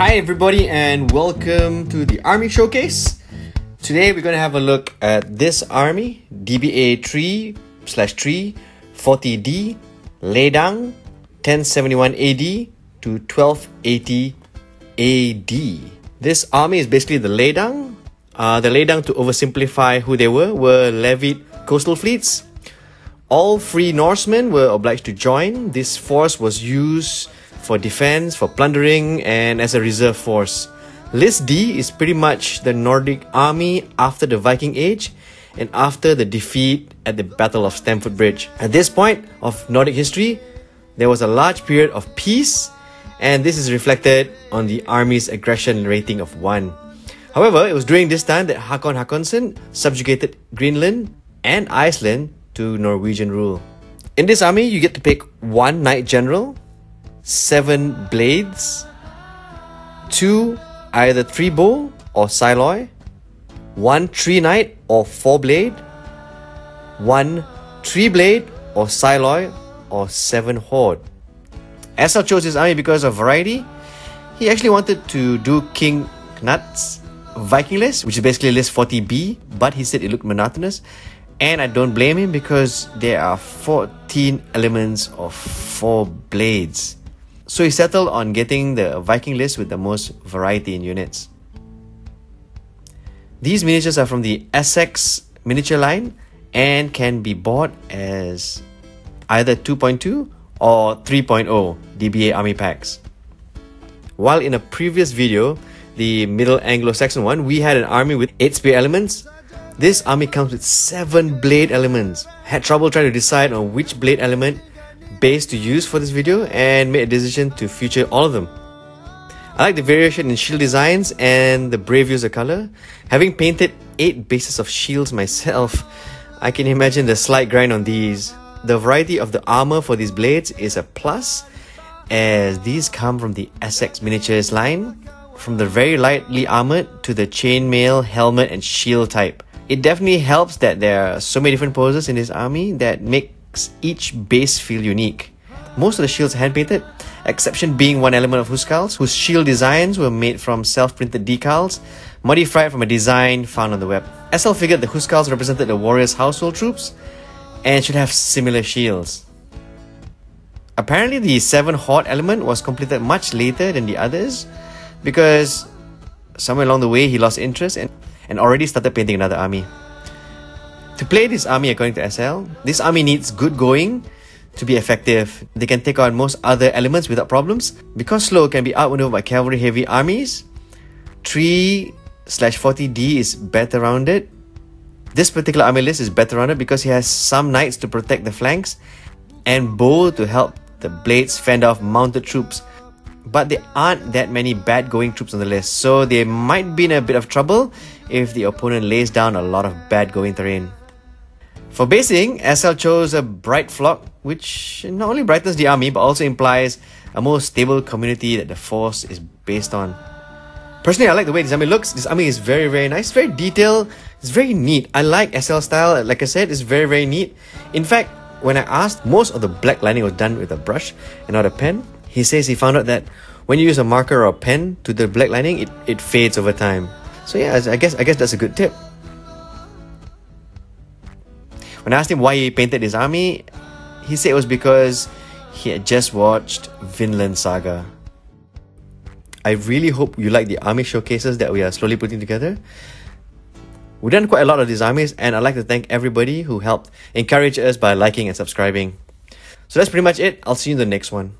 Hi, everybody, and welcome to the Army Showcase. Today, we're going to have a look at this army DBA 3 slash 3 40D Leidang 1071 AD to 1280 AD. This army is basically the Leidang. Uh, the Leidang, to oversimplify who they were, were levied coastal fleets. All free Norsemen were obliged to join. This force was used for defense, for plundering, and as a reserve force. List D is pretty much the Nordic army after the Viking Age and after the defeat at the Battle of Stamford Bridge. At this point of Nordic history, there was a large period of peace, and this is reflected on the army's aggression rating of 1. However, it was during this time that Hakon Hakonsson subjugated Greenland and Iceland to Norwegian rule. In this army, you get to pick one knight general, seven blades, two either three bow or psiloi, one three knight or four blade, one three blade or psiloi, or seven horde. SL chose his army because of variety. He actually wanted to do King Cnut's Viking list, which is basically list 40b, but he said it looked monotonous. And I don't blame him because there are 14 elements of 4 blades. So he settled on getting the Viking list with the most variety in units. These miniatures are from the Essex miniature line and can be bought as either 2.2 or 3.0 DBA army packs. While in a previous video, the Middle Anglo-Saxon one, we had an army with 8 spear elements. This army comes with 7 blade elements. Had trouble trying to decide on which blade element base to use for this video and made a decision to feature all of them. I like the variation in shield designs and the brave use of color. Having painted 8 bases of shields myself, I can imagine the slight grind on these. The variety of the armor for these blades is a plus as these come from the Essex miniatures line, from the very lightly armored to the chainmail, helmet and shield type. It definitely helps that there are so many different poses in this army that make each base feel unique. Most of the shields are hand painted, exception being one element of Huskarls, whose shield designs were made from self printed decals, modified from a design found on the web. SL figured the Huskarls represented the warriors' household troops and should have similar shields. Apparently, the 7 Horde element was completed much later than the others because somewhere along the way he lost interest and, and already started painting another army. To play this army according to SL, this army needs good going to be effective. They can take on most other elements without problems. Because slow can be outmaneuvered by cavalry heavy armies, 3 slash 40D is better rounded. This particular army list is better rounded because he has some knights to protect the flanks and bow to help the blades fend off mounted troops. But there aren't that many bad going troops on the list, so they might be in a bit of trouble if the opponent lays down a lot of bad going terrain. For basing, SL chose a bright flock, which not only brightens the army but also implies a more stable community that the force is based on. Personally, I like the way this army looks. This army is very, very nice, very detailed, it's very neat. I like SL style, like I said, it's very, very neat. In fact, when I asked, most of the black lining was done with a brush and not a pen. He says he found out that when you use a marker or a pen to the black lining, it, it fades over time. So yeah, I guess I guess that's a good tip. When I asked him why he painted his army, he said it was because he had just watched Vinland Saga. I really hope you like the army showcases that we are slowly putting together. We've done quite a lot of these armies, and I'd like to thank everybody who helped encourage us by liking and subscribing. So that's pretty much it. I'll see you in the next one.